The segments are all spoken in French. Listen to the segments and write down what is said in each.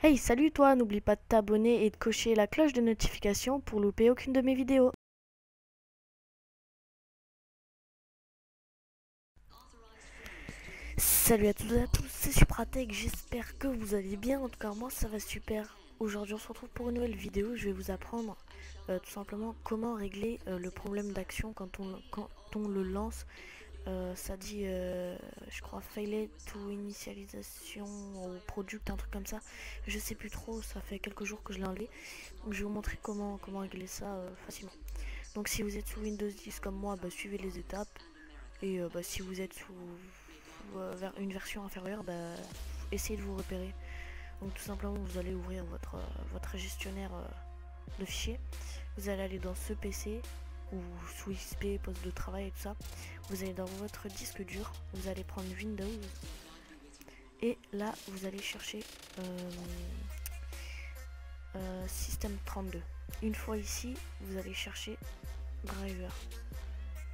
Hey, salut toi, n'oublie pas de t'abonner et de cocher la cloche de notification pour louper aucune de mes vidéos. Salut à tous et à tous, c'est Supratech, j'espère que vous allez bien, en tout cas moi ça va super. Aujourd'hui on se retrouve pour une nouvelle vidéo, je vais vous apprendre euh, tout simplement comment régler euh, le problème d'action quand on, quand on le lance. Euh, ça dit, je crois, failed to initialisation ou product, un truc comme ça. Je sais plus trop, ça fait quelques jours que je l'ai enlevé. Donc je vais vous montrer comment, comment régler ça facilement. Donc si vous êtes sous Windows 10 comme moi, bah, suivez les étapes. Et bah, si vous êtes sous une version inférieure, bah, essayez de vous repérer. Donc tout simplement, vous allez ouvrir votre, votre gestionnaire de fichiers. Vous allez aller dans ce PC ou sous XP, poste de travail et tout ça. Vous allez dans votre disque dur, vous allez prendre Windows et là vous allez chercher euh, euh, système 32. Une fois ici, vous allez chercher driver.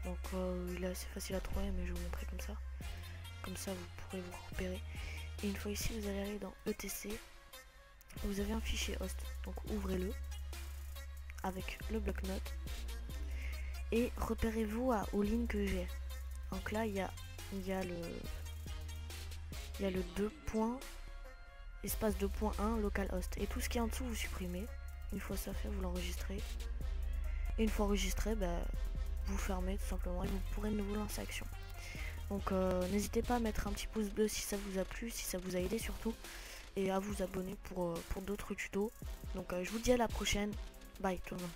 Donc euh, il est assez facile à trouver, mais je vais vous montrer comme ça. Comme ça, vous pourrez vous repérer. Et une fois ici, vous allez aller dans ETC. Vous avez un fichier host, donc ouvrez-le avec le bloc-notes et repérez-vous aux lignes que j'ai. Donc là, il y a, y a le il y a le 2 points espace 2.1 localhost et tout ce qui est en dessous vous supprimez. Une fois ça fait, vous l'enregistrez. Et une fois enregistré, bah, vous fermez tout simplement et vous pourrez de nouveau lancer action. Donc euh, n'hésitez pas à mettre un petit pouce bleu si ça vous a plu, si ça vous a aidé surtout. Et à vous abonner pour, euh, d'autres tutos. Donc euh, je vous dis à la prochaine. Bye tout le monde.